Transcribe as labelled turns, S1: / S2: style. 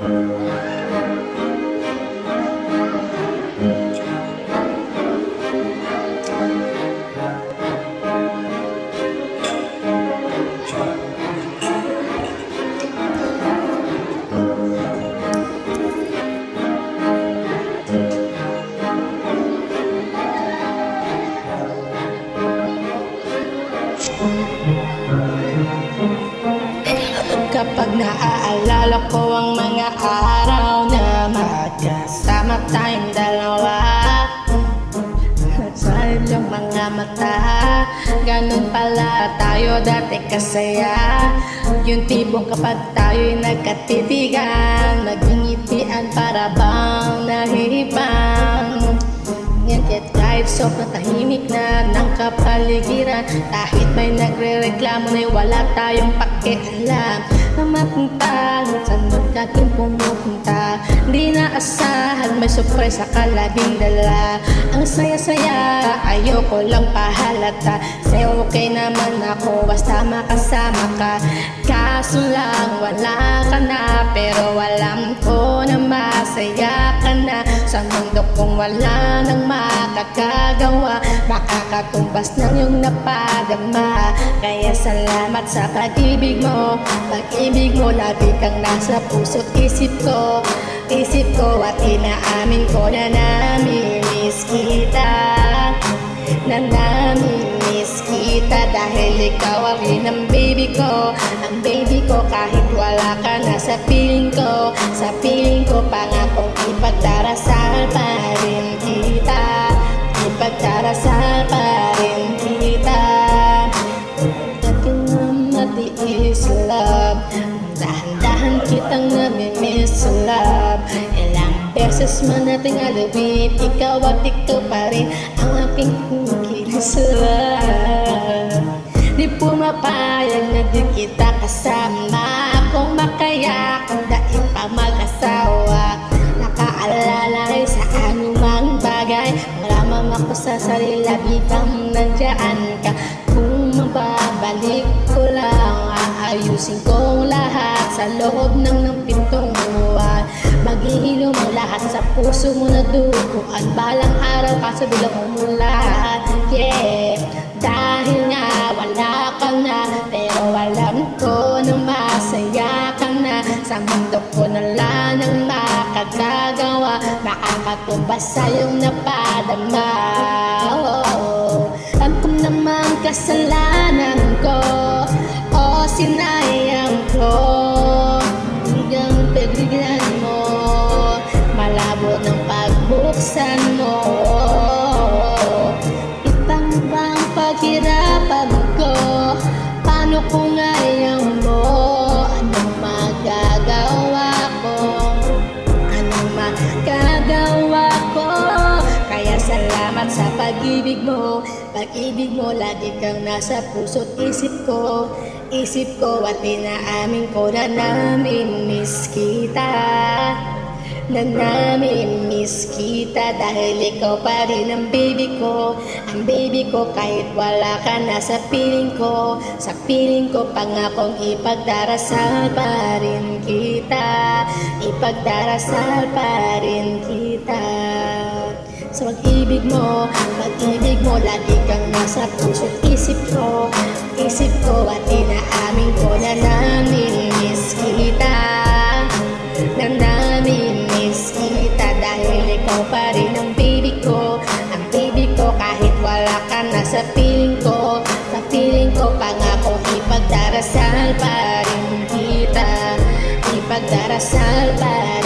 S1: Kapag naaalala ko ang mga araw na magkasama tayong dalawa. Sa iyong mga mata. Ganun pala tayo dati kasaya. Yung tibong kapag tayo'y nagkatitigan Magingitian para bang nahihibang. Ngunit kahit sobrang tahimik na ng kapaligiran Kahit may nagre-reklamo na'y wala tayong pakialam. Na mapunta magkating pumupunta Di na asahan may sorpresa ka laging dala. Ang saya-saya ayoko lang pahalata. Say okay naman ako basta makasama ka. Kaso lang wala ka na Pero alam ko na masaya ka na. Sa mundo kong wala nang makakagawa Makakatumbas ng iyong napadama. Kaya salamat sa pag-ibig mo. Pag-ibig mo lagi kang nasa puso't isip ko. Isip ko at inaamin ko na namimiss kita. Na namimiss kita Dahil ikaw ang rin ang baby ko. Ang baby ko kahit wala ka na sa piling ko. Sa piling ko pangakong ipagdarasal pa rin kita. Ipagdarasal pa namimiss love Ilang beses man nating alawin Ikaw at ikaw pa rin Ang aking kinikilis love Di pumapayag na di kita kasama Kung makayak daig pa mag-asawa Nakaalala rin sa anumang bagay Maramang ako sa sarila Biglang nandyan ka. Kung mababalik Aayusin kong lahat Sa loob ng ng pintong buwan Maghihilom ang lahat sa puso mo na duguan Balang araw kaso bilang umulan Yeah Dahil nga wala ka na Pero alam ko na masaya ka na. Sa mundo ko na lang ang makagagawa Makakatumbas sa iyong napadama. Oh, Alam ko naman kasalanan ko sinayang ko. Hanggang pagbigan mo Malabo ng pagbuksan mo. Itang bang paghirapan ko? Paano kung ayaw mo? Anong magagawa ko? Anong magagawa ko? Kaya salamat sa pag-ibig mo. Pag-ibig mo lagi kang nasa puso't isip ko Isip ko at inaamin ko na namimiss kita na namimiss kita Dahil ikaw pa rin ang baby ko. Ang baby ko kahit wala ka na sa piling ko Sa piling ko pangakong ipagdarasal pa rin kita Ipagdarasal pa rin kita. Sa pag-ibig mo, pag-ibig mo Lagi kang nasa puso't isip ko Isip ko at inaamin ko na namimiss kita. Na namimiss kita Dahil ikaw pa rin ang baby ko. Ang baby ko kahit wala ka na sa piling ko. Sa piling ko pangako ipagdarasal pa rin kita. Ipagdarasal pa rin